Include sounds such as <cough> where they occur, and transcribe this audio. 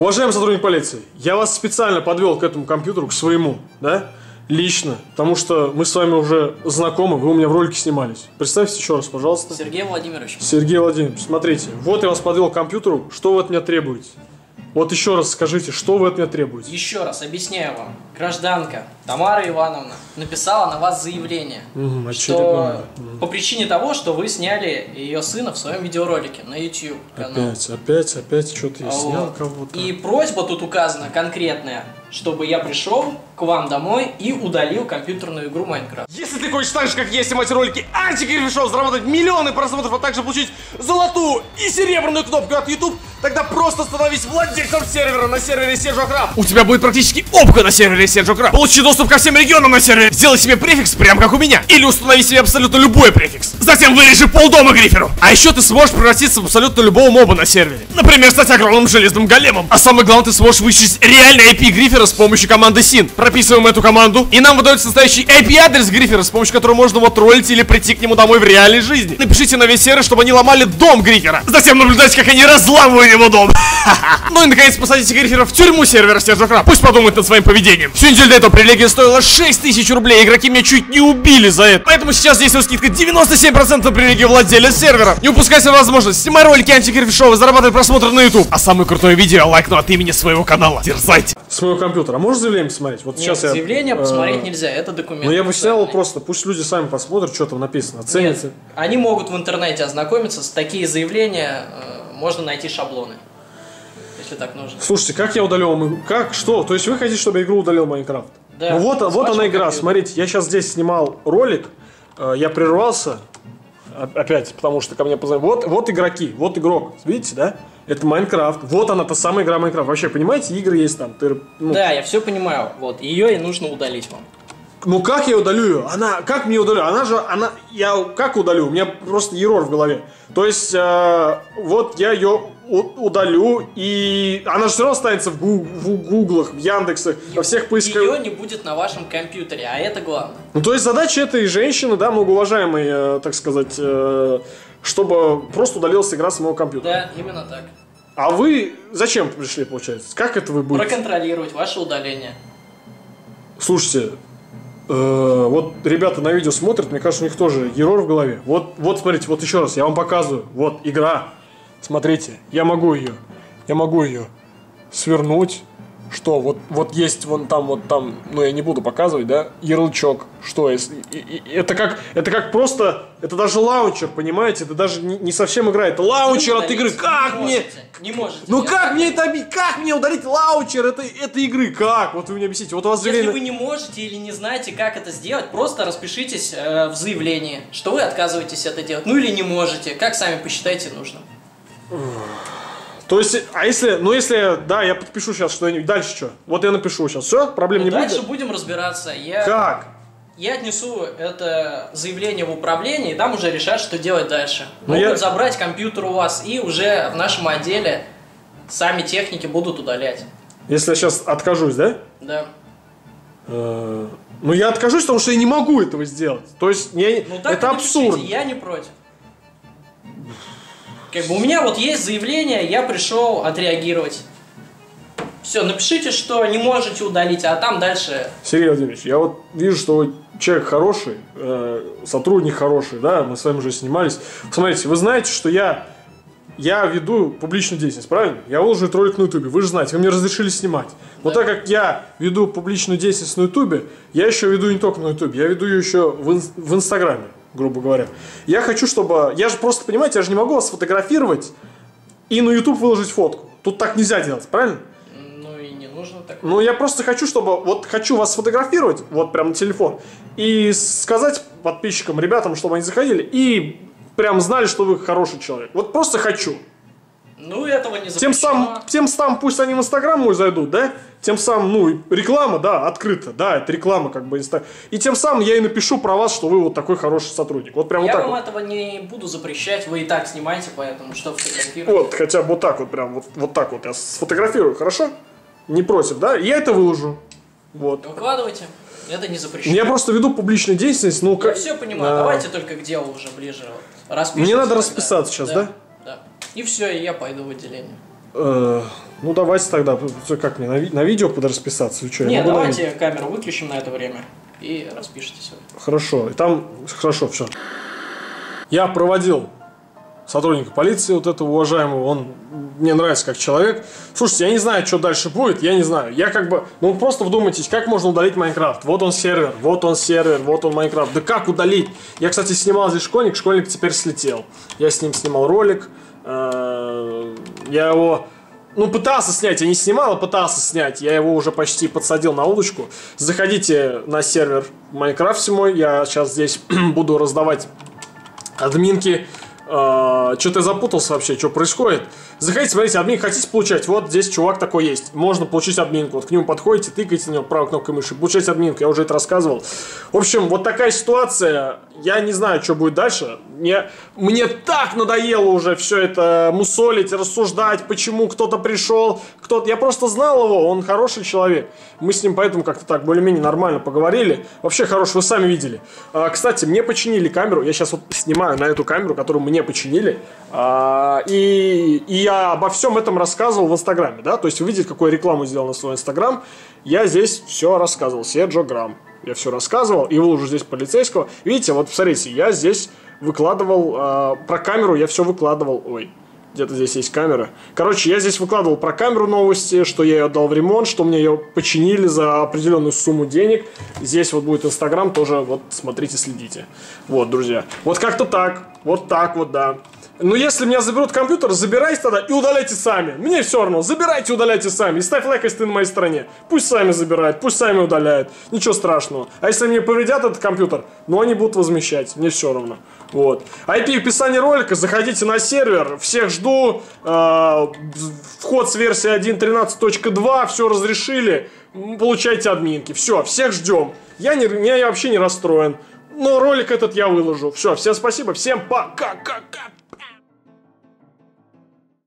Уважаемый сотрудник полиции, я вас специально подвел к этому компьютеру, к своему, да? Лично, потому что мы с вами уже знакомы, вы у меня в ролике снимались. Представьте еще раз, пожалуйста. Сергей Владимирович. Сергей Владимирович, смотрите, вот я вас подвел к компьютеру, что вы от меня требуете? Вот еще раз скажите, что вы от меня требуете? Еще раз объясняю вам. Гражданка Тамара Ивановна написала на вас заявление, Мгм, что очередное. по причине того, что вы сняли ее сына в своем видеоролике на YouTube канал. Опять, опять, опять что-то я снял Вот. кого-то. И просьба тут указана конкретная, чтобы я пришел к вам домой и удалил компьютерную игру Майнкрафт. Если ты хочешь так же, как я, снимать ролики антикрифишоу, заработать миллионы просмотров, а также получить золотую и серебряную кнопку от YouTube, тогда просто становись владельцем сервера на сервере Craft. У тебя будет практически опка на сервере Craft. Получи доступ ко всем регионам на сервере, сделай себе префикс прям как у меня. Или установи себе абсолютно любой префикс. Затем вырежи полдома гриферу. А еще ты сможешь превратиться в абсолютно любого моба на сервере. Например, стать огромным железным големом. А самое главное, ты сможешь вычислить реальный IP грифера с помощью команды SYN. Прописываем эту команду, и нам выдается настоящий IP-адрес грифера, с помощью которого можно его троллить или прийти к нему домой в реальной жизни. Напишите на весь сервер, чтобы они ломали дом грифера. Затем наблюдайте, как они разламывают его дом. <laughs> Ну и наконец посадите грифера в тюрьму сервера Craft. Пусть подумает над своим поведением. Всю неделю до этого привилегия стоила 6000 рублей. Игроки меня чуть не убили за это. Поэтому сейчас действует скидка 97% на привилегию владельца сервера. Не упускайте возможность. Снимай ролики антикрифишоу и зарабатывай просмотры на YouTube. А самое крутое видео лайкну от имени своего канала. Дерзайте. С моего компьютера. А можно заявление посмотреть? Вот Нет, сейчас я... заявление э, посмотреть нельзя, это документ. Ну я бы снял просто, пусть люди сами посмотрят, что там написано, оценят. они могут в интернете ознакомиться с такие заявления, э, можно найти шаблоны, если так нужно. Слушайте, как я удалил? Как? Что? То есть вы хотите, чтобы игру удалил Майнкрафт? Да, Ну вот, вот она игра. Смотрите, я сейчас здесь снимал ролик, э, я прервался, о- опять, потому что ко мне позвонили. Вот, вот игроки, вот игрок, видите, да? Это Майнкрафт. Вот она, та самая игра Майнкрафт. Вообще, понимаете, игры есть там. Ты, ну, Да, я все понимаю. Вот, ее и нужно удалить вам. Ну как я удалю ее? Она, как мне удалю? Она же, она, я как удалю? У меня просто ерор в голове. То есть, э, вот я ее у- удалю, и она же все равно останется в, гу- в гуглах, в Яндексах, во всех поисковых. Ее не будет на вашем компьютере, а это главное. Ну, то есть задача этой женщины, да, многоуважаемой, э, так сказать, э, чтобы просто удалилась игра с моего компьютера. Да, именно так. А вы зачем пришли, получается? Как это вы будете? Проконтролировать ваше удаление. Слушайте, э, вот ребята на видео смотрят, мне кажется, у них тоже ерор в голове. Вот, вот смотрите, вот еще раз, я вам показываю. Вот игра. Смотрите, я могу ее, я могу ее свернуть. Что, вот, вот есть вон там, вот там, ну я не буду показывать, да, ярлычок. Что, если, и- и- это как, это как просто, это даже лаунчер, понимаете, это даже не, не совсем игра, это лаунчер от игры. не Как мне, можете, Не можете. ну как мне это? Как мне удалить лаунчер этой, этой игры? Как? Вот вы мне объясните. Вот у вас Если заявление- вы не можете или не знаете, как это сделать, просто распишитесь э, в заявлении, что вы отказываетесь это делать. Ну или не можете, как сами посчитаете нужным. То есть, а если, ну если, да, я подпишу сейчас что-нибудь, дальше что? Вот я напишу сейчас, все, проблем Ну, не дальше будет? будем разбираться. Я, Как? я отнесу это заявление в управление, и там уже решат, что делать дальше. Ну, Могут я- забрать компьютер у вас, и уже в нашем отделе сами техники будут удалять. Если я сейчас откажусь, да? Да. Э, Ну я откажусь, потому что я не могу этого сделать. То есть, я- Ну так это напишите, абсурдно. я не против. Как бы у меня вот есть заявление, я пришел отреагировать. Все, напишите, что не можете удалить, а там дальше Сергей Владимирович, я вот вижу, что вы человек хороший, э, сотрудник хороший, да, мы с вами уже снимались. Смотрите, вы знаете, что я, я веду публичную деятельность, правильно? Я выложу этот ролик на ютубе, вы же знаете, вы мне разрешили снимать. Но Да. так как я веду публичную деятельность на ютубе, я еще веду не только на ютубе, я веду ее еще в, ин- в инстаграме, грубо говоря. Я хочу, чтобы... Я же просто, понимаете, я же не могу вас сфотографировать и на ютуб выложить фотку. Тут так нельзя делать, правильно? Ну и не нужно так. Ну, я просто хочу, чтобы... Вот хочу вас сфотографировать, вот прям на телефон, и сказать подписчикам, ребятам, чтобы они заходили, и прям знали, что вы хороший человек. Вот просто хочу. Ну этого не запрещено. Тем самым, тем самым пусть они в Инстаграм мой зайдут, да? Тем самым, ну, реклама, да, открыта, да, это реклама как бы Инста. И тем самым я и напишу про вас, что вы вот такой хороший сотрудник. Вот прям Я вот так вам вот. этого не буду запрещать, вы и так снимаете, поэтому что фотографировать. Вот, хотя бы вот так вот, прям вот, вот так вот я сфотографирую, хорошо? Не против, да? Я это выложу. Вот. Выкладывайте, это не запрещено. Я просто веду публичную деятельность, ну, Я как... все понимаю, А, давайте только к делу уже ближе. Распишитесь Мне надо тогда. расписаться сейчас, да? Да. И все, и я пойду в отделение. Э, ну, давайте тогда, как мне, на, ви- на видео подрасписаться или что? Я Не, могу на давайте камеру выключим на это время и распишитесь. Хорошо, и там, хорошо, все. Я проводил сотрудника полиции, вот этого уважаемого, он мне нравится как человек. Слушайте, я не знаю, что дальше будет, я не знаю. Я как бы, ну просто вдумайтесь, как можно удалить Майнкрафт? Вот он сервер, вот он сервер, вот он Майнкрафт. Да как удалить? Я, кстати, снимал здесь школьник, школьник теперь слетел. Я с ним снимал ролик, я его ну, пытался снять, я не снимал, а пытался снять. Я его уже почти подсадил на удочку. Заходите на сервер в Майнкрафте мой. Я сейчас здесь <clears throat> буду раздавать админки. Что-то я запутался вообще, что происходит. Заходите, смотрите, админ хотите получать, вот здесь чувак такой есть. Можно получить админку. Вот к нему подходите, тыкаете на него правой кнопкой мыши, получать админку. Я уже это рассказывал. В общем, вот такая ситуация. Я не знаю, что будет дальше. Мне, мне так надоело уже все это мусолить, рассуждать, почему кто-то пришел, кто-то... Я просто знал его, он хороший человек. Мы с ним поэтому как-то так более-менее нормально поговорили. Вообще хороший, вы сами видели. А, кстати, мне починили камеру. Я сейчас вот снимаю на эту камеру, которую мне починили. А, и, и я обо всем этом рассказывал в Инстаграме, да? То есть вы видите, какую рекламу сделал на свой Инстаграм. Я здесь все рассказывал. Серджо Грамм. Я все рассказывал и выложу здесь полицейского. Видите, вот посмотрите, я здесь выкладывал а, про камеру, я все выкладывал. Ой, где-то здесь есть камера. Короче, я здесь выкладывал про камеру новости, что я ее отдал в ремонт, что мне ее починили за определенную сумму денег. Здесь вот будет Инстаграм, тоже вот смотрите, следите. Вот, друзья. Вот как-то так. Вот так вот, да. Ну, если меня заберут компьютер, забирайте тогда и удаляйте сами. Мне все равно. Забирайте и удаляйте сами. И ставь лайк, если ты на моей стороне. Пусть сами забирают, пусть сами удаляют. Ничего страшного. А если мне повредят этот компьютер, ну, они будут возмещать. Мне все равно. Вот. IP в описании ролика. Заходите на сервер. Всех жду. Э, вход с версии 1.13.2. Все разрешили. Получайте админки. Все, всех ждем. Я, не, я вообще не расстроен. Но ролик этот я выложу. Все, всем спасибо. Всем пока-ка-ка.